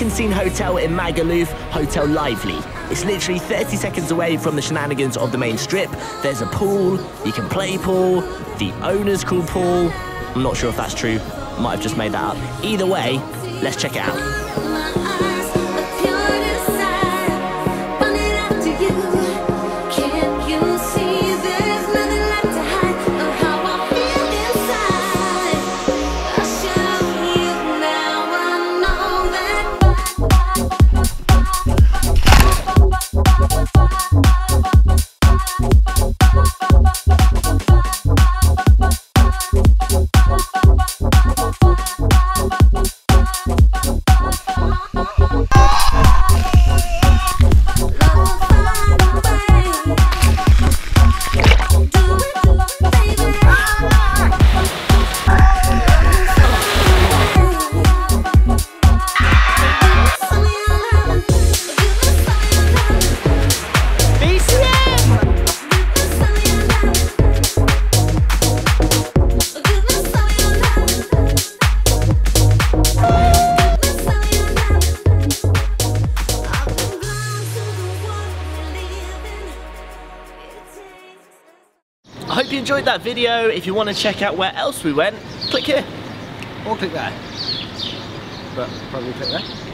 unseen hotel in Magaluf, Hotel Lively. It's literally 30 seconds away from the shenanigans of the main strip. There's a pool, you can play pool, the owner's called Paul. I'm not sure if that's true, might have just made that up. Either way, let's check it out. I hope you enjoyed that video. If you want to check out where else we went, click here. Or click there. But probably click there.